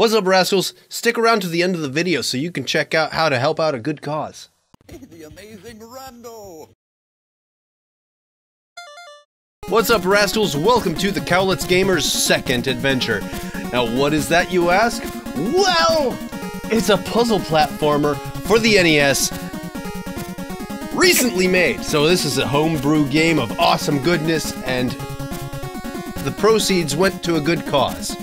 What's up, rascals? Stick around to the end of the video so you can check out how to help out a good cause. the amazing Rando. What's up, rascals? Welcome to the Cowlitz Gamers' second adventure. Now, what is that, you ask? Well, it's a puzzle platformer for the NES, recently made. So this is a homebrew game of awesome goodness, and the proceeds went to a good cause.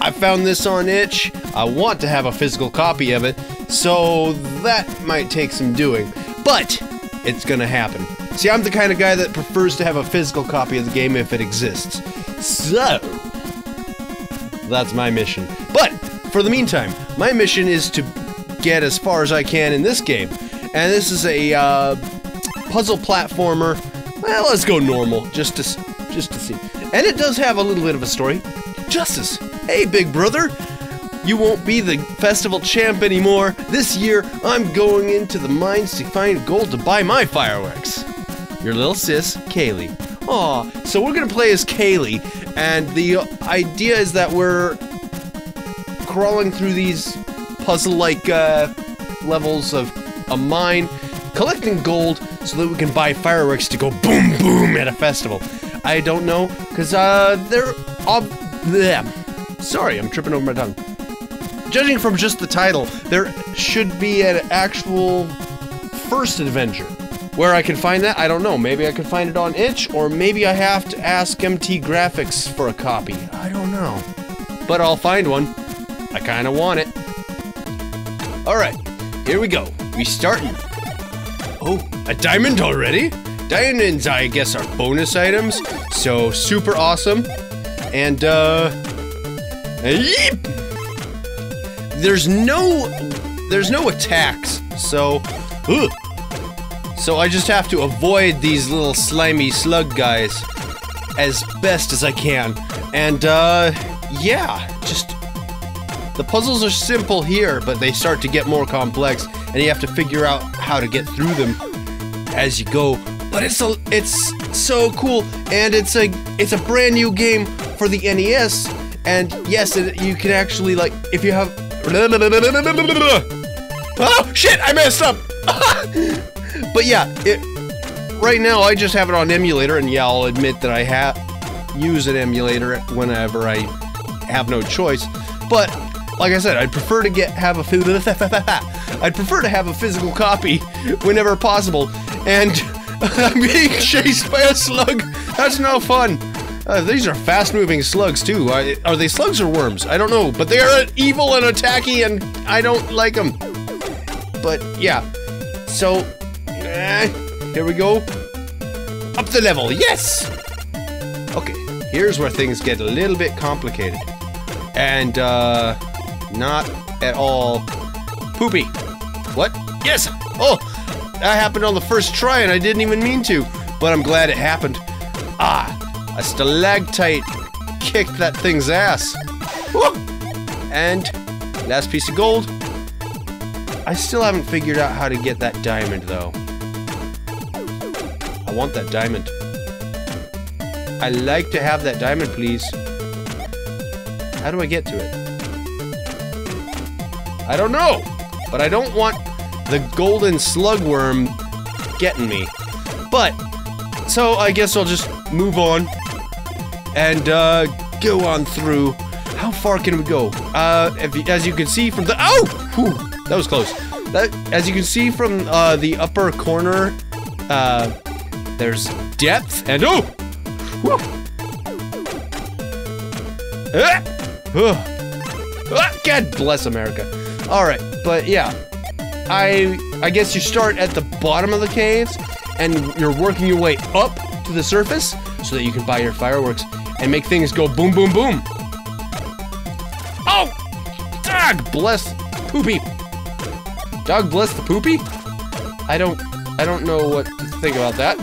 I found this on itch. I want to have a physical copy of it, so that might take some doing. But it's gonna happen. See, I'm the kind of guy that prefers to have a physical copy of the game if it exists. So, that's my mission. But, for the meantime, my mission is to get as far as I can in this game. And this is a uh, puzzle platformer. Well, let's go normal, just to, just to see. And it does have a little bit of a story. Justice, hey big brother, you won't be the festival champ anymore. This year, I'm going into the mines to find gold to buy my fireworks. Your little sis, Kaylee. Aw, so we're gonna play as Kaylee, and the idea is that we're crawling through these puzzle-like uh, levels of a mine, collecting gold so that we can buy fireworks to go boom boom at a festival. I don't know, because uh, they're ob- bleh. Sorry, I'm tripping over my tongue. Judging from just the title, there should be an actual first adventure. Where I can find that, I don't know. Maybe I could find it on itch, or maybe I have to ask MT Graphics for a copy. I don't know. But I'll find one. I kinda want it. Alright, here we go. We starting. Oh, a diamond already? Diamonds, I guess, are bonus items, so super awesome. And, uh... Yeep! There's no... There's no attacks, so... Ugh. So I just have to avoid these little slimy slug guys as best as I can. And, uh... Yeah, just... The puzzles are simple here, but they start to get more complex, and you have to figure out how to get through them as you go. But it's a, it's so cool, and it's a it's a brand new game for the NES. And yes, it, you can actually like if you have. Oh shit! I messed up. but yeah, it right now I just have it on emulator, and yeah, I'll admit that I have use an emulator whenever I have no choice. But like I said, I'd prefer to get have a I'd prefer to have a physical copy whenever possible. And I'm being chased by a slug. That's no fun. Uh, these are fast-moving slugs too. Are, they slugs or worms? I don't know, but they are evil and attacky, and I don't like them. But yeah, so eh, here we go. Up the level, yes. Okay, here's where things get a little bit complicated, and uh, not at all poopy. What? Yes. Oh, that happened on the first try, and I didn't even mean to, but I'm glad it happened. Ah, a stalactite kicked that thing's ass. Woo! And last piece of gold. I still haven't figured out how to get that diamond, though. I want that diamond. I like to have that diamond, please. How do I get to it? I don't know, but I don't want the golden slugworm getting me. But, so I guess I'll just move on and uh, go on through. How far can we go? Uh, if, as you can see from the- Oh! Whew, that was close. That, as you can see from uh, the upper corner, uh, there's depth and- Oh! Whew. Ah! Ugh. Ah, God bless America. Alright, but yeah. I I guess you start at the bottom of the caves and you're working your way up to the surface so that you can buy your fireworks and make things go boom boom boom. Oh! Dog bless poopy. Dog bless the poopy? I don't I don't know what to think about that.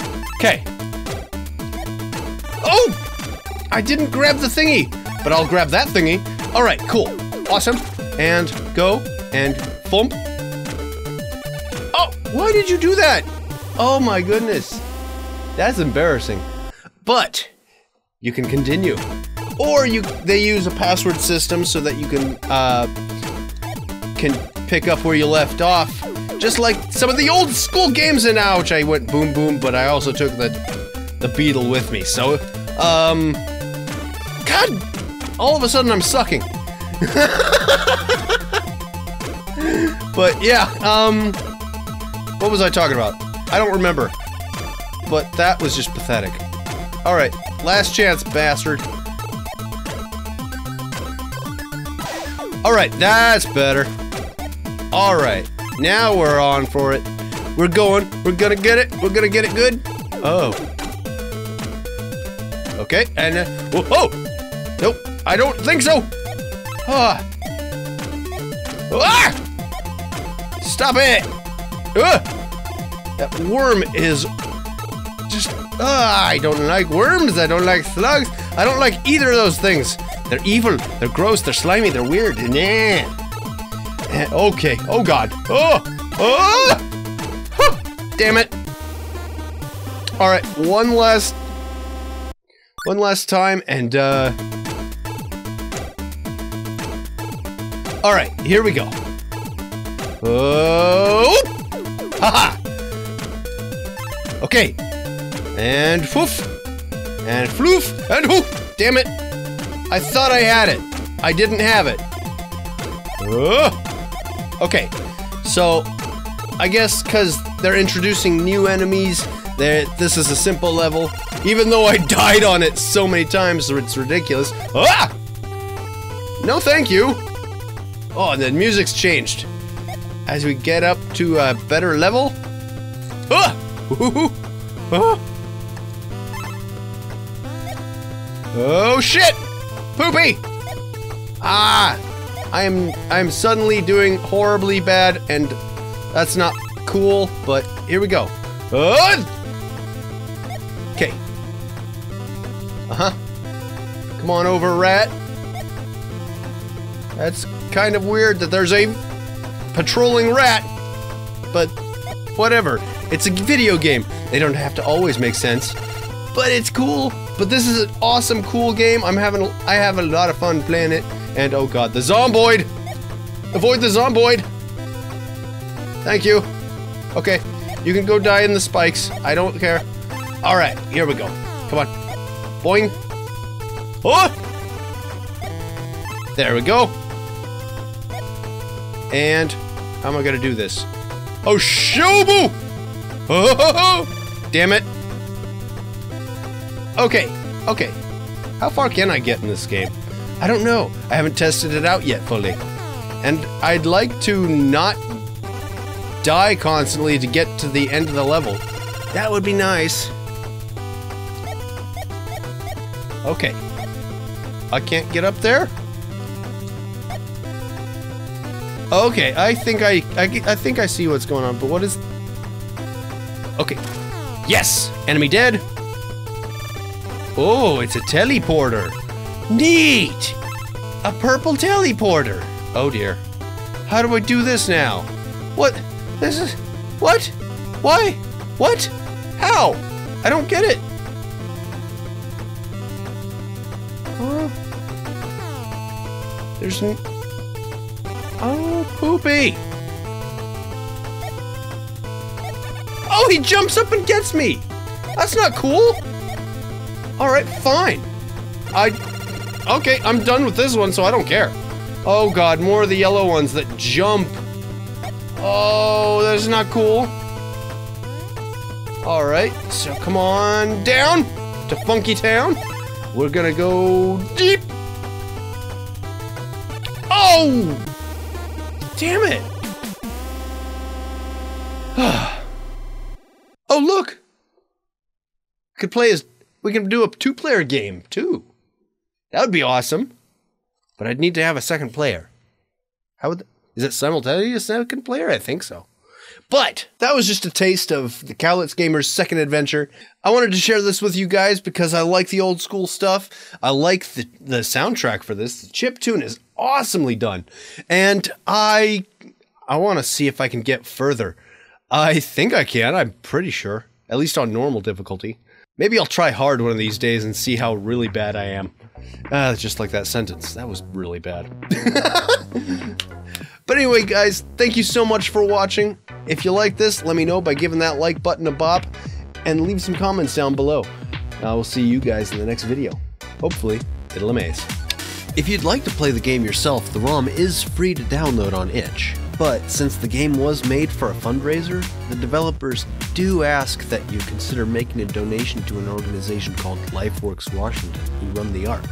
Okay. Oh! I didn't grab the thingy, but I'll grab that thingy. All right, cool. Awesome. And go and thump. Oh, why did you do that? Oh my goodness. That's embarrassing. But you can continue. or you they use a password system so that you can uh, can pick up where you left off, just like some of the old school games. And ouch, I went boom boom, but I also took the the beetle with me. So, um, God, all of a sudden I'm sucking. but yeah, um, what was I talking about? I don't remember. But that was just pathetic. Alright, last chance, bastard. Alright, that's better. Alright, now we're on for it. We're going. We're gonna get it. We're gonna get it good. Oh. Okay, and uh, oh! Nope, I don't think so! Ah! Ah! Stop it! That worm is just. Ah, I don't like worms. I don't like slugs. I don't like either of those things. They're evil. They're gross. They're slimy. They're weird. Nah. Eh, Okay. Oh God. Oh. Oh. Huh. Damn it. All right. One last. One last time, and uh. All right. Here we go. Oh. Haha. Okay. And whoof. And floof. And whoof. Damn it. I thought I had it. I didn't have it. Ugh. Okay. So, I guess because they're introducing new enemies, this is a simple level. Even though I died on it so many times, it's ridiculous. Ah! No, thank you. Oh, and the music's changed. As we get up to a better level. Ah! Ooh. Ah! Oh shit! Poopy! Ah! I am I am suddenly doing horribly bad and that's not cool, but here we go. Ah! Okay. Uh-huh. Come on over, rat. That's kind of weird that there's a patrolling rat, but whatever. It's a video game. They don't have to always make sense, but it's cool. But this is an awesome, cool game. I'm having, I have a lot of fun playing it. And oh god, the zomboid! Avoid the zomboid! Thank you. Okay, you can go die in the spikes. I don't care. All right, here we go. Come on, boing. Oh! There we go. And how am I gonna do this? Oh, Shobu! Oh, damn it. Okay, okay. How far can I get in this game? I don't know. I haven't tested it out yet fully. And I'd like to not die constantly to get to the end of the level. That would be nice. Okay. I can't get up there? Okay, I think I, I, I think I see what's going on, but what is... Okay. Yes! Enemy dead! Oh, it's a teleporter. Neat! A purple teleporter. Oh dear. How do I do this now? What? This is... What? Why? What? How? I don't get it. Huh? There's n... Oh, poopy! Oh, he jumps up and gets me! That's not cool! Alright, fine. I... Okay, I'm done with this one, so I don't care. Oh god, more of the yellow ones that jump. Oh, that's not cool. Alright, so come on down to Funky Town. We're gonna go deep. Oh! Damn it! oh, look! Could play as. We can do a two player game, too. That would be awesome. But I'd need to have a second player. How would. Is it simultaneous second player? I think so. But that was just a taste of the Cowlitz Gamers' second adventure. I wanted to share this with you guys because I like the old school stuff. I like the, the soundtrack for this. The chip tune is awesomely done. And I I want to see if I can get further. I think I can, I'm pretty sure. At least on normal difficulty. Maybe I'll try hard one of these days and see how really bad I am. Ah, just like that sentence. That was really bad. but anyway, guys, thank you so much for watching. If you like this, let me know by giving that like button a bop and leave some comments down below. I will see you guys in the next video. Hopefully, it'll amaze. If you'd like to play the game yourself, the ROM is free to download on itch. But since the game was made for a fundraiser, the developers do ask that you consider making a donation to an organization called LifeWorks Washington, who run the ARC.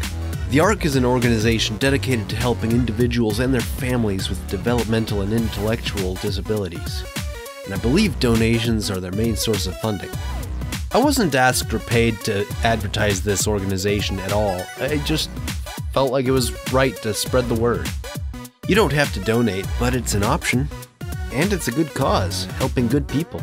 The ARC is an organization dedicated to helping individuals and their families with developmental and intellectual disabilities. And I believe donations are their main source of funding. I wasn't asked or paid to advertise this organization at all. I just felt like it was right to spread the word. You don't have to donate, but it's an option. And it's a good cause, helping good people.